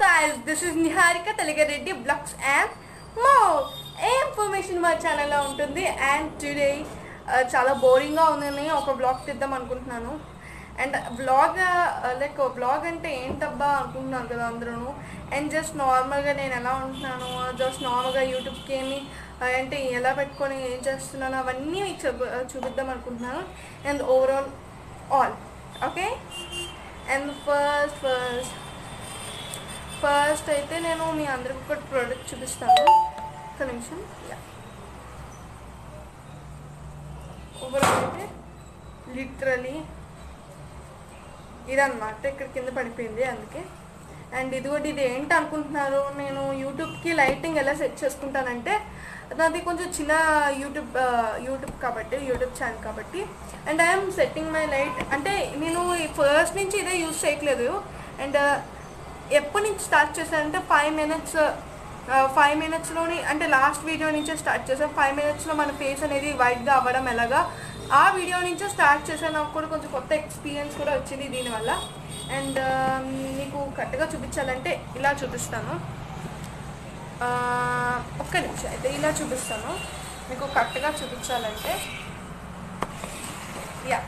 guys, this is Niharika Telegareddy Blogs and more. Information మా ఛానల్లో ఉంటుంది? అండ్ టుడే uh, చాలా బోరింగ్గా ఉందని ఒక బ్లాగ్ తీద్దాం అనుకుంటున్నాను. అండ్ బ్లాగ్ లైక్ బ్లాగ్ అంటే ఏంటబ్బా అనుకుంటున్నాను కదా అందరూ అండ్ జస్ట్ నార్మల్గా నేను ఎలా ఉంటున్నాను? Uh, జస్ట్ నార్మల్గా యూట్యూబ్కి ఏమి uh, అంటే ఎలా పెట్టుకొని ఏం చేస్తున్నాను? అవన్నీ మీకు చూపిద్దాం అనుకుంటున్నాను. And overall all okay and first first first అయితే నేను మీ అందరికి ఒక ప్రోడక్ట్ చూపిస్తాను. ఒక నిమిషం. ఓవరాల్ అయితే లిటరలీ ఇదన్నమాట. ఇక్కడ కింద పడిపోయింది అందుకే. అండ్ ఇదిగోటి ఇది ఏంటి అనుకుంటున్నారు నేను యూట్యూబ్కి లైటింగ్ ఎలా సెట్ చేసుకుంటానంటే అది కొంచెం చిన్న యూట్యూబ్ యూట్యూబ్ కాబట్టి యూట్యూబ్ ఛానల్ కాబట్టి. And I'm setting my light అంటే నేను ఫస్ట్ నుంచి ఇదే యూజ్ చేయట్లేదు. అండ్ ఎప్పటి నుంచి స్టార్ట్ చేశానంటే ఫైవ్ మినిట్స్ ఫైవ్ మినిట్స్లోని అంటే లాస్ట్ వీడియో నుంచే స్టార్ట్ చేశాను ఫైవ్ మినిట్స్లో మన ఫేస్ అనేది వైట్గా అవ్వడం ఎలాగా? ఆ వీడియో నుంచే స్టార్ట్ చేశాను నాకు కూడా కొంచెం కొత్త ఎక్స్పీరియన్స్ కూడా వచ్చింది దీనివల్ల. అండ్ um, మీకు కరెక్ట్గా చూపించాలంటే ఇలా చూపిస్తాను. ఒక్క నిమిషం అయితే ఇలా చూపిస్తాను. మీకు కరెక్ట్గా చూపించాలంటే యా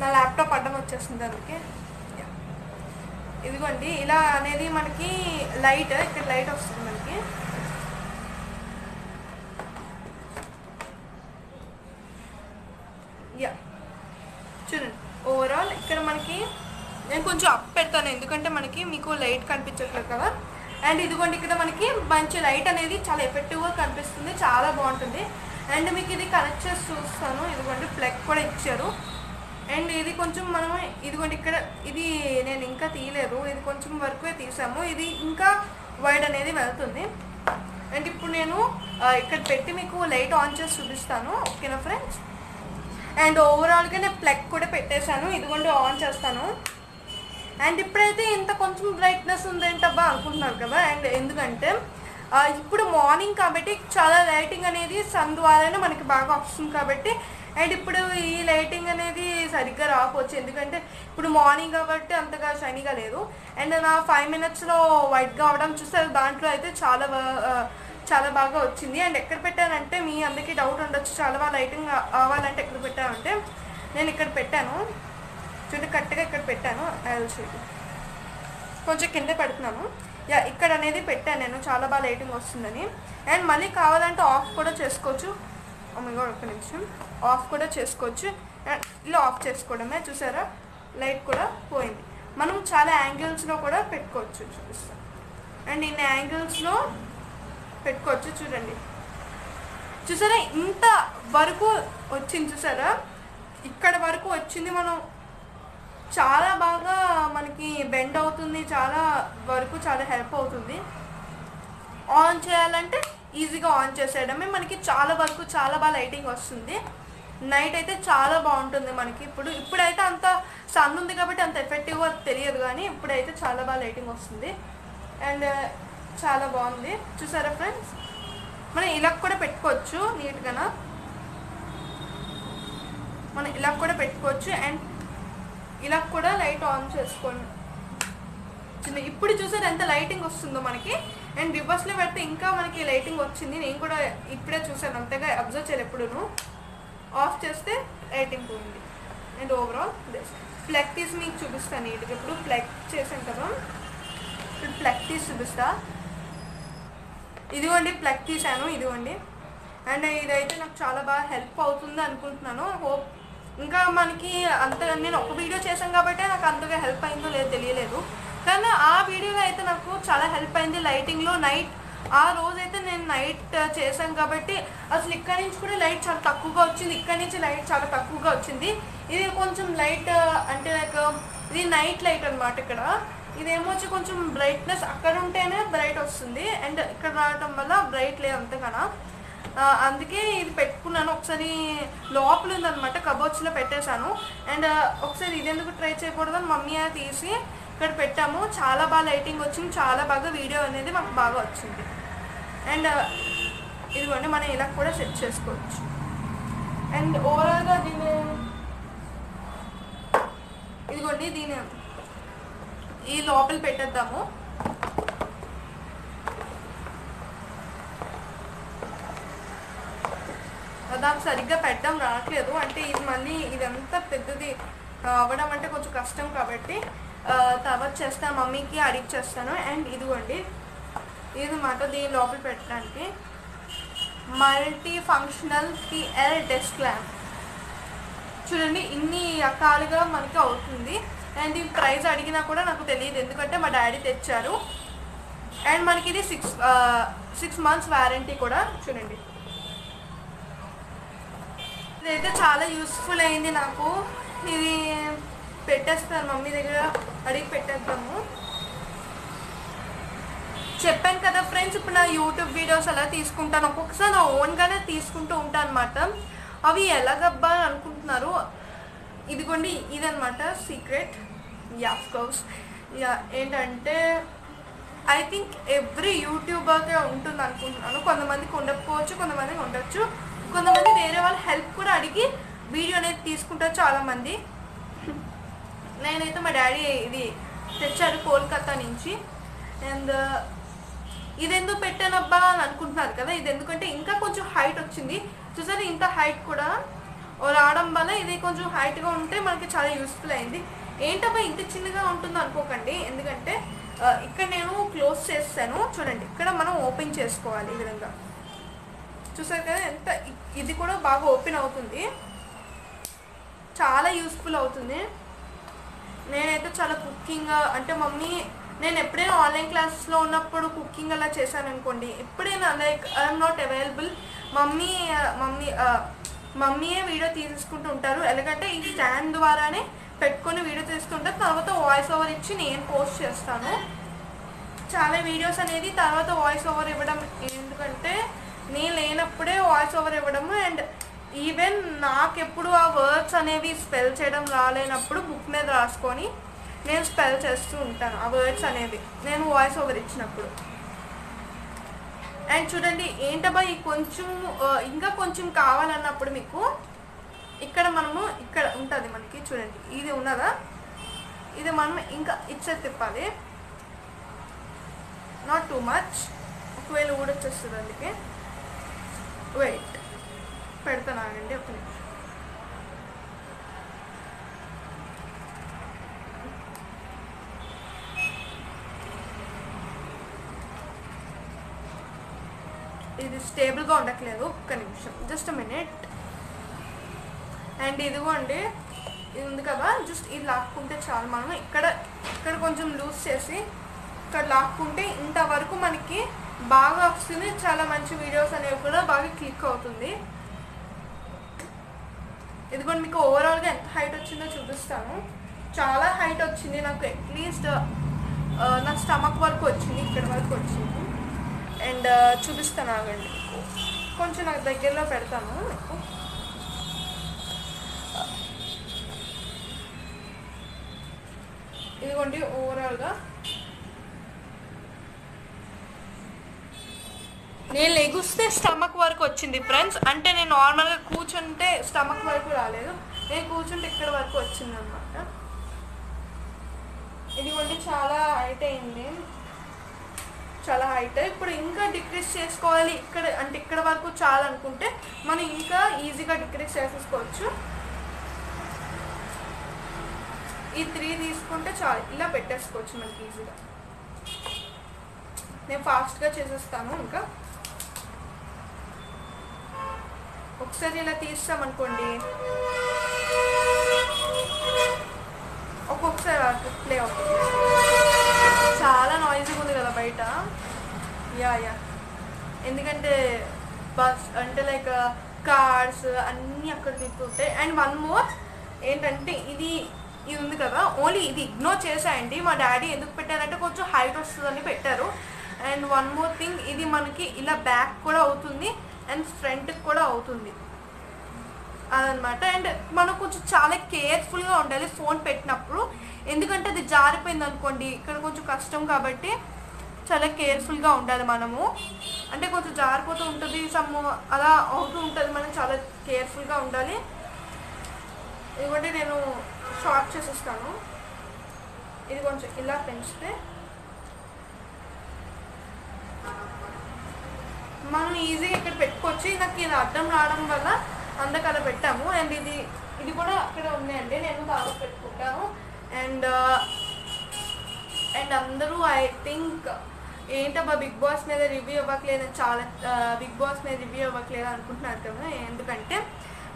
నా ల్యాప్టాప్ అడ్డం వచ్చేస్తుంది అందుకే. ఇదిగోండి ఇలా అనేది మనకి లైట్ ఇక్కడ లైట్ వస్తుంది మనకి. యా చూడండి ఓవరాల్ ఇక్కడ మనకి నేను కొంచెం అప్ పెడతాను ఎందుకంటే మనకి మీకు లైట్ కనిపించట్లేదు కదా. అండ్ ఇదిగోండి ఇక్కడ మనకి మంచి లైట్ అనేది చాలా ఎఫెక్టివ్గా కనిపిస్తుంది చాలా బాగుంటుంది. అండ్ మీకు ఇది కనెక్ట్ చేసి చూస్తాను ఇదిగోండి ప్లగ్ కూడా ఇచ్చారు. అండ్ ఇది కొంచెం మనం ఇదిగోండి ఇక్కడ ఇది నేను ఇంకా తీయలేదు. ఇది కొంచెం వరకే తీసాము. ఇది ఇంకా వైడ్ అనేది వెళ్తుంది. అండ్ ఇప్పుడు నేను ఇక్కడ పెట్టి మీకు లైట్ ఆన్ చేసి చూపిస్తాను. ఓకేనా ఫ్రెండ్స్? అండ్ ఓవరాల్గా నేను ప్లగ్ కూడా పెట్టేశాను. ఇదిగోండి ఆన్ చేస్తాను. అండ్ ఇప్పుడైతే ఇంత కొంచెం బ్రైట్నెస్ ఉందేంటబ్బా అనుకుంటున్నారు కదా. అండ్ ఎందుకంటే ఇప్పుడు మార్నింగ్ కాబట్టి చాలా లైటింగ్ అనేది సన్ ద్వారానే మనకి బాగా వస్తుంది కాబట్టి అండ్ ఇప్పుడు ఈ లైటింగ్ అనేది సరిగ్గా రాకపోవచ్చు. ఎందుకంటే ఇప్పుడు మార్నింగ్ కాబట్టి అంతగా షైనీగా లేదు. అండ్ నా ఫైవ్ మినిట్స్లో వైట్గా అవడం చూస్తే దాంట్లో అయితే చాలా చాలా బాగా వచ్చింది. అండ్ ఎక్కడ పెట్టానంటే మీ అందరికీ డౌట్ ఉండొచ్చు. చాలా బాగా లైటింగ్ అవ్వాలంటే ఎక్కడ పెట్టానంటే నేను ఇక్కడ పెట్టాను. చూడండి కరెక్ట్గా ఇక్కడ పెట్టాను. ఎల్సీ కొంచెం కింద పెడుతున్నాను. యా ఇక్కడ అనేది పెట్టాను నేను. చాలా బాగా లైటింగ్ వస్తుందని. అండ్ మళ్ళీ కావాలంటే ఆఫ్ కూడా చేసుకోవచ్చు. Oh ఒక నిమిషం. ఆఫ్ కూడా చేసుకోవచ్చు. Uh, ఇలా ఆఫ్ చేసుకోవడమే చూసారా? లైట్ కూడా పోయింది. మనం చాలా యాంగిల్స్లో కూడా పెట్టుకోవచ్చు చూపిస్తాను అండ్ ఇన్ని యాంగిల్స్లో పెట్టుకోవచ్చు చూడండి. చూసారా? ఇంత వరకు వచ్చింది చూసారా? ఇక్కడ వరకు వచ్చింది మనం చాలా బాగా మనకి బెండ్ అవుతుంది చాలా వరకు చాలా హెల్ప్ అవుతుంది. ఆన్ చేయాలంటే ఈజీగా ఆన్ చేసేయడమే. మనకి చాలా వరకు చాలా బాగా లైటింగ్ వస్తుంది. నైట్ అయితే చాలా బాగుంటుంది మనకి. ఇప్పుడు ఇప్పుడైతే అంత సన్ ఉంది కాబట్టి అంత ఎఫెక్టివ్గా తెలియదు కానీ ఇప్పుడైతే చాలా బాగా లైటింగ్ వస్తుంది. అండ్ uh, చాలా బాగుంది. చూసారా ఫ్రెండ్స్? మనం ఇలా కూడా పెట్టుకోవచ్చు నీట్గా మనం ఇలా కూడా పెట్టుకోవచ్చు అండ్ ఇలా కూడా లైట్ ఆన్ చేసుకోండి. చిన్న ఇప్పుడు చూసారు ఎంత లైటింగ్ వస్తుందో మనకి? అండ్ రివర్స్లో పెడితే ఇంకా మనకి లైటింగ్ వచ్చింది. నేను కూడా ఇప్పుడే చూసాను అంతగా అబ్జర్వ్ చేయలేదు ఎప్పుడును. ఆఫ్ చేస్తే లైటింగ్ పోయింది. అండ్ ఓవరాల్ ప్లగ్ తీసి మీకు చూపిస్తాను నీట్గా. ఇప్పుడు ప్లగ్ చేసాం కదా. ఇప్పుడు ప్లగ్ తీసి చూపిస్తా. ఇదిగోండి ప్లగ్ తీసాను ఇదిగోండి. అండ్ ఇదైతే నాకు చాలా బాగా హెల్ప్ అవుతుంది అనుకుంటున్నాను. హోప్ ఇంకా మనకి అంత నేను ఒక వీడియో చేశాను కాబట్టి నాకు అంతగా హెల్ప్ అయిందో లేదో తెలియలేదు. కానీ ఆ వీడియోలో అయితే నాకు చాలా హెల్ప్ అయింది. లైటింగ్లో నైట్ ఆ రోజైతే నేను నైట్ చేశాను కాబట్టి అసలు ఇక్కడ నుంచి కూడా లైట్ చాలా తక్కువగా వచ్చింది. ఇక్కడ నుంచి లైట్ చాలా తక్కువగా వచ్చింది. ఇది కొంచెం లైట్ అంటే లైక్ ఇది నైట్ లైట్ అనమాట ఇక్కడ. ఇదేమో వచ్చి కొంచెం బ్రైట్నెస్ అక్కడ ఉంటేనే బ్రైట్ వస్తుంది. అండ్ ఇక్కడ రావటం వల్ల బ్రైట్ లేదు అంతగానా. అందుకే ఇది పెట్టుకున్నాను. ఒకసారి లోపల ఉందన్నమాట కబోర్డ్స్లో పెట్టేశాను. అండ్ ఒకసారి ఇది ఎందుకు ట్రై చేయకూడదని మమ్మీ తీసి ఇక్కడ పెట్టాము. చాలా బాగా లైటింగ్ వచ్చింది. చాలా బాగా వీడియో అనేది మాకు బాగా వచ్చింది. అండ్ uh, ఇదిగోండి మనం ఇలా కూడా సెట్ చేసుకోవచ్చు. అండ్ ఓవరాల్గా దీని ఇదిగోండి దీని ఈ లోపల పెట్టేద్దాము. దాన్ని సరిగ్గా పెట్టడం రావట్లేదు అంటే ఇది మళ్ళీ ఇదంతా పెద్దది అవ్వడం అంటే కొంచెం కష్టం కాబట్టి తర్వాత చేస్తాను మమ్మీకి అడిగి చేస్తాను. అండ్ ఇదిగోండి ఇదన్నమాట మాట దీని లోపల పెట్టడానికి multi functional PL desk lamp చూడండి ఇన్ని రకాలుగా మనకి అవుతుంది. అండ్ ఈ ప్రైస్ అడిగినా కూడా నాకు తెలియదు. ఎందుకంటే మా డాడీ తెచ్చారు. అండ్ మనకి ఇది సిక్స్ సిక్స్ మంత్స్ వారంటీ కూడా చూడండి. ఇదైతే చాలా యూస్ఫుల్ అయింది నాకు. ఇది పెట్టేస్తాను మమ్మీ దగ్గర అడిగి పెట్టేద్దాము. చెప్పాను కదా ఫ్రెండ్స్ ఇప్పుడు నా యూట్యూబ్ వీడియోస్ అలా తీసుకుంటాను. ఒక్కొక్కసారి నా ఓన్గానే తీసుకుంటూ ఉంటాను అనమాట అవి ఎలాగబ్బా అని అనుకుంటున్నారు? ఇదిగోండి ఇదనమాట సీక్రెట్ యా కోర్స్ యా ఏంటంటే ఐ థింక్ ఎవ్రీ యూట్యూబర్గా ఉంటుంది అనుకుంటున్నాను. కొంతమందికి ఉండకపోవచ్చు కొంతమందికి ఉండొచ్చు. కొంతమంది వేరే వాళ్ళ హెల్ప్ కూడా అడిగి వీడియో అనేది తీసుకుంటారు చాలామంది. నేనైతే మా డాడీ ఇది తెచ్చారు కోల్కతా నుంచి. అండ్ ఇది ఎందుకు పెట్టానబ్బా అని అనుకుంటున్నారు కదా ఇది ఎందుకంటే ఇంకా కొంచెం హైట్ వచ్చింది. చూసారు ఇంత హైట్ కూడా రావడం వల్ల ఇది కొంచెం హైట్గా ఉంటే మనకి చాలా యూస్ఫుల్ అయింది. ఏంటబ్బా ఇంత చిన్నగా ఉంటుంది అనుకోకండి. ఎందుకంటే ఇక్కడ నేను క్లోజ్ చేస్తాను. చూడండి ఇక్కడ మనం ఓపెన్ చేసుకోవాలి ఈ విధంగా. చూసారు కదా ఎంత ఇది కూడా బాగా ఓపెన్ అవుతుంది. చాలా యూస్ఫుల్ అవుతుంది. నేనైతే చాలా కుకింగ్ అంటే మమ్మీ నేను ఎప్పుడైనా ఆన్లైన్ క్లాసెస్లో ఉన్నప్పుడు కుకింగ్ అలా చేశాను అనుకోండి ఎప్పుడైనా like I'm not available mummy mummy మమ్మీయే video తీసుకుంటూ ఉంటారు. ఎందుకంటే ఈ స్టాండ్ ద్వారానే పెట్టుకొని వీడియో తీసుకుంటారు. తర్వాత వాయిస్ ఓవర్ ఇచ్చి నేను పోస్ట్ చేస్తాను. చాలా వీడియోస్ అనేది తర్వాత వాయిస్ ఓవర్ ఇవ్వడం ఎందుకంటే నేను లేనప్పుడే వాయిస్ ఓవర్ ఇవ్వడము అండ్ ఈవెన్ నాకెప్పుడు ఆ వర్డ్స్ అనేవి స్పెల్ చేయడం రాలేనప్పుడు బుక్ మీద రాసుకొని నేను స్పెల్ చేస్తూ ఉంటాను. ఆ వర్డ్స్ అనేవి. నేను వాయిస్ ఓవర్ ఇచ్చినప్పుడు. అండ్ చూడండి ఏంటబ్బా ఈ కొంచెం ఇంకా కొంచెం కావాలన్నప్పుడు మీకు ఇక్కడ మనము ఇక్కడ ఉంటుంది మనకి చూడండి. ఇది ఉన్నదా? ఇది మనం ఇంకా ఇచ్చే తిప్పాలి. నాట్ టూ మచ్ ఒకవేళ ఊడొచ్చేస్తుంది అందుకే. వెయిట్ పెడతాను ఆగండి ఒక నిమిషం. ఇది స్టేబుల్గా ఉండట్లేదు. ఒక్క నిమిషం. జస్ట్ మినిట్ అండ్ ఇదిగోండి. ఇది ఉంది కదా. జస్ట్ ఇది లాక్కుంటే చాలు. మనం ఇక్కడ ఇక్కడ కొంచెం లూజ్ చేసి ఇక్కడ లాక్కుంటే ఇంతవరకు మనకి బాగా వస్తుంది. చాలా మంచి వీడియోస్ అనేవి కూడా బాగా క్లిక్ అవుతుంది. ఇదిగోండి మీకు ఓవరాల్గా ఎంత హైట్ వచ్చిందో చూపిస్తాను. చాలా హైట్ వచ్చింది. నాకు అట్లీస్ట్ uh, నా స్టమక్ వరకు వచ్చింది. ఇక్కడ వరకు వచ్చింది. అండ్ చూపిస్తాను ఆగండి. కొంచెం నాకు దగ్గరలో పెడతాను. ఇదిగోండి ఓవరాల్గా. నేను లెగుస్తే స్టమక్ వరకు వచ్చింది ఫ్రెండ్స్. అంటే నేను నార్మల్గా కూర్చుంటే స్టమక్ వరకు రాలేదు. నేను కూర్చుంటే ఇక్కడ వరకు వచ్చింది అనమాట ఇదిగోండి చాలా హైట్ అయింది. చాలా హైట్. ఇప్పుడు ఇంకా డిక్రీస్ చేసుకోవాలి ఇక్కడ అంటే ఇక్కడ వరకు చాలా అనుకుంటే మనం ఇంకా ఈజీగా డిక్రీస్ చేసేసుకోవచ్చు. ఈ త్రీ తీసుకుంటే చాలు ఇలా పెట్టేసుకోవచ్చు మనకి ఈజీగా. నేను ఫాస్ట్గా చేసేస్తాను ఇంకా. ఒకసారి ఇలా తీస్తామనుకోండి. ఒక్కొక్కసారి ప్లే అవుతుంది. చాలా నాయిజీగా ఉంది కదా బయట. యా యా ఎందుకంటే బస్ అంటే లైక్ కార్స్ uh, అన్నీ అక్కడ తిప్పుతుంటాయి అండ్ వన్ మోర్ ఏంటంటే ఇది ఇది ఉంది కదా ఓన్లీ ఇది ఇగ్నోర్ చేసాయండి. మా డాడీ ఎందుకు పెట్టారంటే కొంచెం హైట్ వస్తుందని పెట్టారు. అండ్ వన్ మోర్ థింగ్ ఇది మనకి ఇలా బ్యాక్ కూడా అవుతుంది. అండ్ ఫ్రంట్కి కూడా అవుతుంది. అదనమాట. అండ్ మనం కొంచెం చాలా కేర్ఫుల్గా ఉండాలి ఫోన్ పెట్టినప్పుడు. ఎందుకంటే అది జారిపోయింది అనుకోండి ఇక్కడ కొంచెం కష్టం కాబట్టి చాలా కేర్ఫుల్గా ఉండాలి మనము. అంటే కొంచెం జారిపోతూ ఉంటుంది సమ్ అలా అవుతూ ఉంటుంది మనం చాలా కేర్ఫుల్గా ఉండాలి. ఇదిగోండి నేను షార్ట్ చేసేస్తాను. ఇది కొంచెం ఇలా పెంచితే మనం ఈజీగా ఇక్కడ పెట్టుకోవచ్చు. నాకు ఇది అర్థం రావడం వల్ల అందకాల అలా పెట్టాము. అండ్ ఇది ఇది కూడా అక్కడ ఉన్నాయండి నేను కావాలి పెట్టుకుంటాను. అండ్ అండ్ uh, అందరూ ఐ థింక్ ఏంటబ్బా బిగ్ బాస్ మీద రివ్యూ ఇవ్వట్లేదు. చాలా uh, బిగ్ బాస్ మీద రివ్యూ ఇవ్వట్లేదు అనుకుంటున్నారు కదా. ఎందుకంటే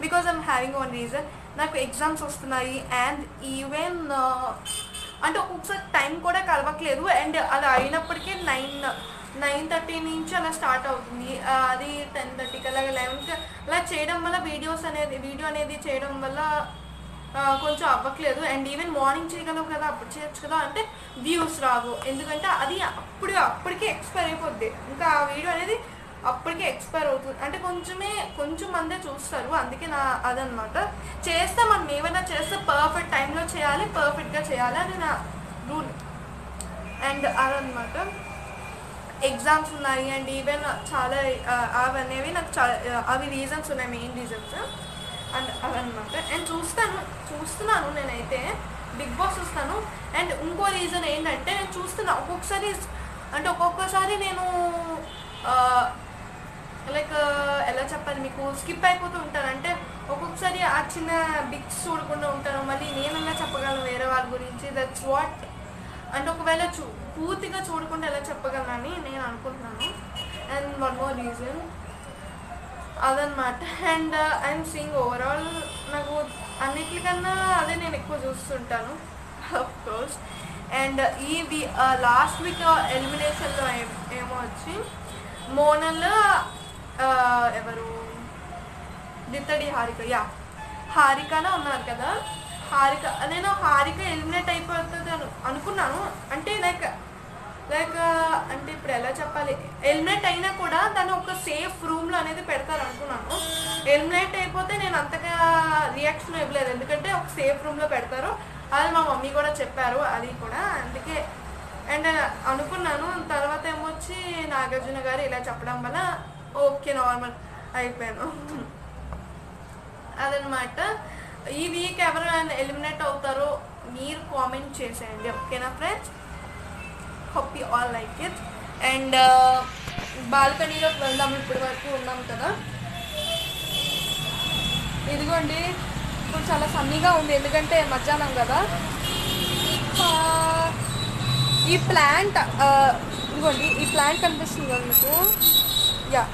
because I'm having one reason నాకు ఎగ్జామ్స్ వస్తున్నాయి. అండ్ ఈవెన్ uh, అంటే ఒక్కొక్కసారి టైం కూడా కలవట్లేదు. అండ్ అలా అయినప్పటికీ నైన్ నైన్ థర్టీ నుంచి అలా స్టార్ట్ అవుతుంది. అది టెన్ థర్టీకి అలాగే లెవెన్కి అలా చేయడం వల్ల వీడియోస్ అనేది వీడియో అనేది చేయడం వల్ల కొంచెం అవ్వట్లేదు. అండ్ ఈవెన్ మార్నింగ్ చేయగలవు కదా అప్పుడు చేయొచ్చు కదా అంటే వ్యూస్ రావు. ఎందుకంటే అది అప్పుడు అప్పటికే ఎక్స్పైర్ అయిపోద్ది. ఇంకా ఆ వీడియో అనేది అప్పటికే ఎక్స్పైర్ అవుతుంది. అంటే కొంచెమే కొంచెం మందే చూస్తారు. అందుకే నా అదనమాట. చేస్తే మనం ఏమైనా చేస్తే పర్ఫెక్ట్ టైంలో చేయాలి పర్ఫెక్ట్గా చేయాలి. అని నా రూల్. అండ్ అదనమాట. ఎగ్జామ్స్ ఉన్నాయి అండ్ ఈవెన్ చాలా ఆ, అవి అనేవి నాకు చాలా అవి రీజన్స్ ఉన్నాయి మెయిన్ రీజన్స్. అండ్ అవన్నమాట. అండ్ చూస్తాను చూస్తున్నాను నేనైతే. బిగ్ బాస్ చూస్తాను. అండ్ ఇంకో రీజన్ ఏంటంటే నేను చూస్తున్నా ఒక్కొక్కసారి అంటే ఒక్కొక్కసారి నేను లైక్ ఎలా చెప్పాలి మీకు స్కిప్ అయిపోతూ ఉంటాను. అంటే ఒక్కొక్కసారి ఆ చిన్న బిగ్స్ చూడకుండా ఉంటాను. మళ్ళీ నేను ఎలా చెప్పగలను వేరే వాళ్ళ గురించి? దట్స్ వాట్ అంటే ఒకవేళ చూ పూర్తిగా చూడకుండా ఎలా చెప్పగలనని నేను అనుకుంటున్నాను. And one more reason. అదనమాట అండ్ ఐఎమ్ సీయింగ్ ఓవరాల్ నాకు అన్నిటికన్నా అదే నేను ఎక్కువ చూస్తుంటాను. ఆఫ్ కోర్స్ అండ్ ఈ వీ లాస్ట్ వీక్ ఎలిమినేషన్లో ఏమో వచ్చి మోనల్ uh, ఎవరు? దిత్తడి హారిక యా హారికనే ఉన్నారు కదా. హారిక నేను హారిక ఎలిమినేట్ అయిపోతుంది అను అనుకున్నాను. అంటే లైక్ లైక్ అంటే ఇప్పుడు ఎలా చెప్పాలి? ఎలిమినేట్ అయినా కూడా దాన్ని ఒక సేఫ్ రూమ్లో అనేది పెడతారు అనుకున్నాను ఎలిమినేట్ అయిపోతే నేను అంతగా రియాక్షన్ ఇవ్వలేదు. ఎందుకంటే ఒక సేఫ్ రూమ్లో పెడతారు. అది మా మమ్మీ కూడా చెప్పారు అది కూడా. అందుకే అండ్ అనుకున్నాను. తర్వాత ఏమొచ్చి నాగార్జున గారు ఇలా చెప్పడం వల్ల ఓకే నార్మల్ అయిపోయాను. అదనమాట. ఈ వీక్ ఎవరు ఎలిమినేట్ అవుతారో మీరు కామెంట్ చేసేయండి ఓకేనా friends? Hope you all like it and బాల్కనీలోకి వెళ్దాం ఇప్పటి వరకు ఉన్నాం కదా. ఇదిగోండి ఇప్పుడు చాలా సన్నీగా ఉంది ఎందుకంటే మధ్యాహ్నం కదా. ఈ ప్లాంట్ ఇదిగోండి ఈ ప్లాంట్ కనిపిస్తుంది కదా మీకు? యా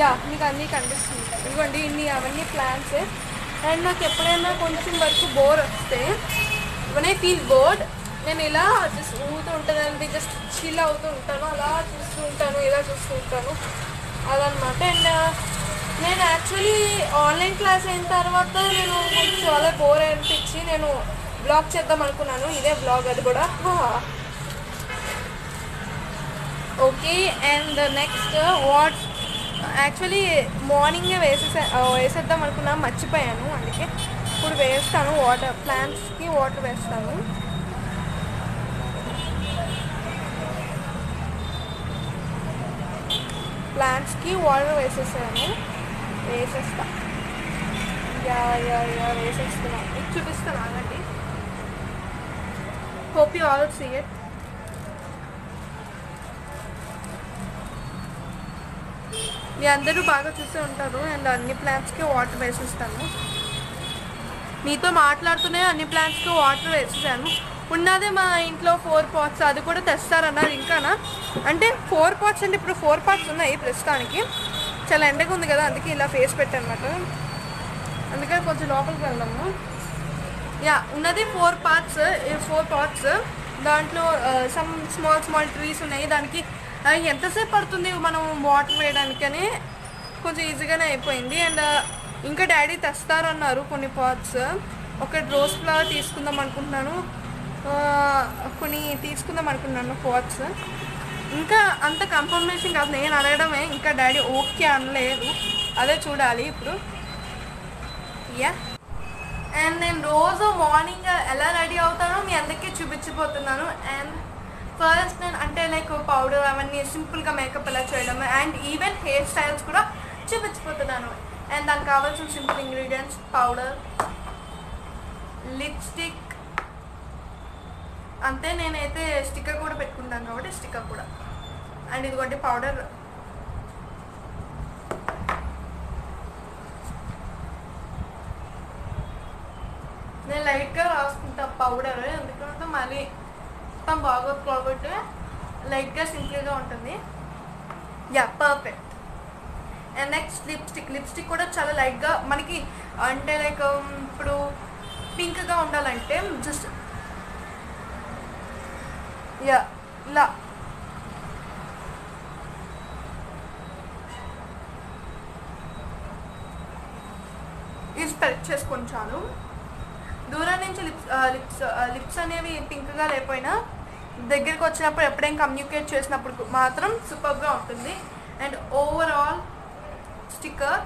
యా మీకు అన్నీ కనిపిస్తుంది. ఇదిగోండి ఇన్ని అవన్నీ ప్లాన్స్ అండ్ నాకు ఎప్పుడైనా కొంచెం వరకు బోర్ వస్తే వన్ ఐ ఫీల్ బోర్డ్ నేను ఇలా జస్ట్ ఊగుతూ ఉంటానండి జస్ట్ చిల్ అవుతూ ఉంటాను అలా చూస్తూ ఉంటాను ఇలా చూస్తూ ఉంటాను. అదనమాట అండ్ uh, నేను యాక్చువల్లీ ఆన్లైన్ క్లాస్ అయిన తర్వాత నేను కొంచెం చాలా బోర్ అనిపించి నేను బ్లాగ్ చేద్దాం అనుకున్నాను. ఇదే బ్లాగ్ అది కూడా. Okay and next what actually మార్నింగే వేసేసా వేసేద్దాం అనుకున్నా మర్చిపోయాను అందుకే ఇప్పుడు వేస్తాను వాటర్ ప్లాంట్స్కి వాటర్ వేస్తాను. ప్లాంట్స్కి వాటర్ వేసేసాను వేసేస్తా. యా యా యా వేసేస్తున్నా. చూపిస్తాను ఆగండి. Hope you all see it మీ అందరూ బాగా చూసే ఉంటారు అండ్ అన్ని ప్లాంట్స్కి వాటర్ వేసేస్తాను. మీతో మాట్లాడుతూనే అన్ని ప్లాంట్స్కి వాటర్ వేసేసాను. ఉన్నదే మా ఇంట్లో ఫోర్ పాట్స్ అది కూడా తెస్తారన్నారు ఇంకానా? అంటే ఫోర్ పాట్స్ అంటే ఇప్పుడు ఫోర్ పాట్స్ ఉన్నాయి ప్రస్తుతానికి. చాలా ఎండగా ఉంది కదా అందుకే ఇలా ఫేస్ పెట్టనమాట. అందుకని కొంచెం లోపలికి వెళ్దాము. యా ఉన్నది ఫోర్ పార్ట్స్ ఫోర్ పార్ట్స్ దాంట్లో సమ్ స్మాల్ స్మాల్ ట్రీస్ ఉన్నాయి. దానికి ఎంతసేపు పడుతుంది మనం వాటర్ వేయడానికని కొంచెం ఈజీగానే అయిపోయింది. అండ్ ఇంకా డాడీ తెస్తారన్నారు కొన్ని పార్ట్స్. ఒక రోజ్ ఫ్లవర్ తీసుకుందాం అనుకుంటున్నాను. కొన్ని తీసుకుందాం అనుకున్నాను పార్ట్స్. ఇంకా అంత కన్ఫర్మేషన్ కాదు నేను అడగడమే. ఇంకా డాడీ ఓకే అనలేదు. అదే చూడాలి ఇప్పుడు. యా. అండ్ నేను రోజు మార్నింగ్ ఎలా రెడీ అవుతానో మీ అందరికీ చూపించిపోతున్నాను అండ్ ఫస్ట్ నేను అంటే లైక్ పౌడర్ అవన్నీ సింపుల్గా మేకప్ ఎలా చేయడం అండ్ ఈవెన్ హెయిర్ స్టైల్స్ కూడా చూపించిపోతున్నాను అండ్ దానికి కావాల్సిన సింపుల్ ఇంగ్రీడియంట్స్ పౌడర్ లిప్స్టిక్ అంతే నేనైతే స్టిక్కర్ కూడా పెట్టుకుంటాను కాబట్టి స్టిక్కర్ కూడా. అండ్ ఇదిగోటి పౌడర్ నేను లైట్గా రాసుకుంటా పౌడర్ ఎందుకంటే మళ్ళీ మొత్తం బాగోదు కాబట్టి లైట్గా సింపుల్గా ఉంటుంది. Yeah perfect and next lipstick lipstick కూడా చాలా లైట్గా మనకి అంటే లైక్ um, ఇప్పుడు పింక్గా ఉండాలంటే జస్ట్ యా ఇలా. ఇది స్ప్రెడ్ చేసుకొని చాలు. దూరం నుంచి lips uh, lips uh, lips అనేవి పింక్గా లేకపోయినా దగ్గరికి వచ్చినప్పుడు ఎప్పుడైనా కమ్యూనికేట్ చేసినప్పుడు మాత్రం సూపర్గా ఉంటుంది. And overall sticker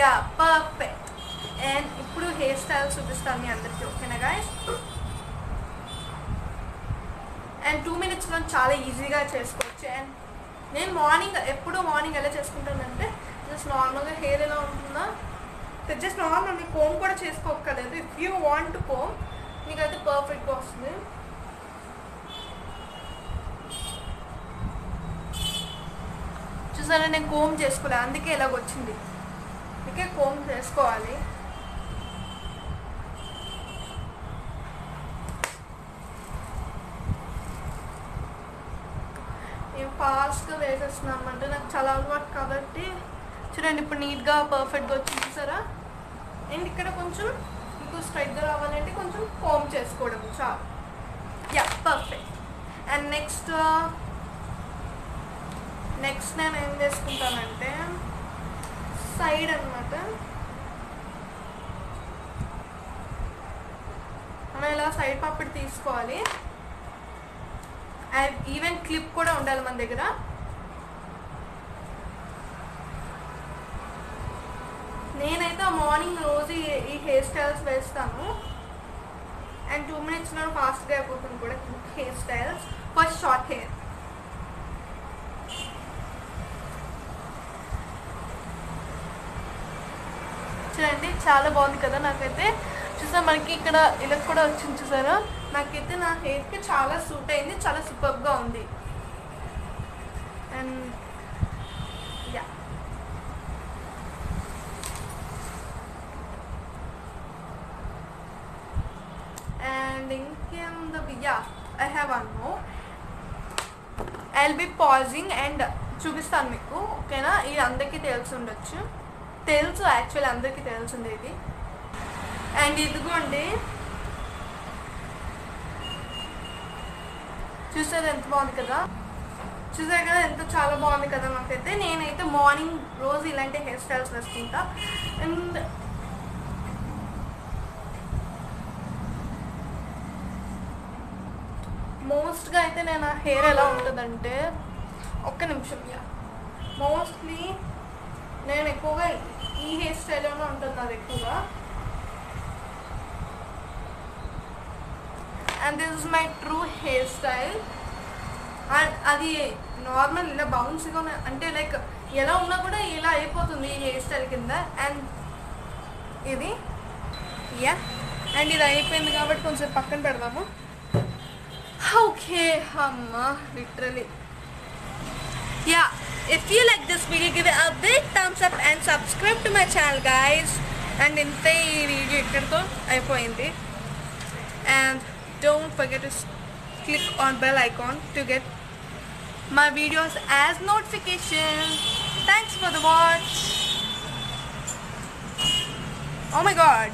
yeah perfect and ఇప్పుడు హెయిర్ స్టైల్ చూపిస్తాను మీ అందరికీ ఓకేనా గాయస్ అండ్ టూ మినిట్స్లో చాలా ఈజీగా చేసుకోవచ్చు. అండ్ నేను మార్నింగ్ ఎప్పుడు మార్నింగ్ ఎలా చేసుకుంటానంటే జస్ట్ నార్మల్గా హెయిర్ ఎలా ఉంటుందో జస్ట్ నార్మల్ మీకు కోమ్ కూడా చేసుకోక్కర్లేదు if you want to comb మీకు అయితే పర్ఫెక్ట్గా వస్తుంది చూసారా నేను కోమ్ చేసుకోలే అందుకే ఇలాగ వచ్చింది. అందుకే కోమ్ చేసుకోవాలి. నేను ఫాస్ట్గా వేసేస్తున్నామంటే నాకు చాలా అలవాటు కాబట్టి. చూడండి ఇప్పుడు నీట్గా పర్ఫెక్ట్గా వచ్చింది చూసారా? అండ్ ఇక్కడ కొంచెం మీకు స్ట్రైట్గా రావాలంటే కొంచెం ఫోమ్ చేసుకోవడం చాలు. Yeah perfect and next next నేను ఏం చేసుకుంటానంటే సైడ్ అనమాట మనం ఇలా సైడ్ పాపిడి తీసుకోవాలి. అండ్ ఈవెన్ క్లిప్ కూడా ఉండాలి మన దగ్గర నేనైతే మార్నింగ్ రోజు ఈ- హెయిర్ స్టైల్స్ వేస్తాను. అండ్ టూ మినిట్స్లో ఫాస్ట్గా అయిపోతుంది కూడా hair styles first short hair చూడండి చాలా బాగుంది కదా నాకైతే. చూసా మనకి ఇక్కడ ఇలా కూడా వచ్చింది చూసారా? నాకైతే నా హెయిర్కి చాలా సూట్ అయింది చాలా సూపర్గా ఉంది. అండ్ యా అండ్ ఇంకేంది yeah I have one more I'll be pausing and చూపిస్తాను మీకు ఓకేనా? ఇది అందరికీ తెలిసి ఉండొచ్చు. తెలుసు యాక్చువల్లీ అందరికీ తెలిసింది ఇది అండ్ ఇదిగోండి. చూసారు ఎంత బాగుంది కదా? చూసారు కదా ఎంత చాలా బాగుంది కదా నాకైతే నేనైతే మార్నింగ్ రోజు ఇలాంటి హెయిర్ స్టైల్స్ వేసుకుంటా. అండ్ మోస్ట్గా అయితే నేను హెయిర్ ఎలా ఉంటుందంటే ఒక్క నిమిషం యా. మోస్ట్లీ నేను ఎక్కువగా ఈ హెయిర్ స్టైల్లోనే ఉంటుంది అది ఎక్కువగా. And this is my true hair style. And అది నార్మల్ ఇలా బౌన్స్గా అంటే లైక్ ఎలా ఉన్నా కూడా ఇలా అయిపోతుంది ఈ హెయిర్ స్టైల్ కింద. అండ్ ఇది యా. అండ్ ఇది అయిపోయింది కాబట్టి కొంచెం పక్కన పెడదాము. Okay, Amma, literally. Yeah, if you like this video, give it a big thumbs up and subscribe to my channel, guys. And in the video, I point it. And don't forget to click on bell icon to get my videos as notification. Thanks for the watch. Oh my god.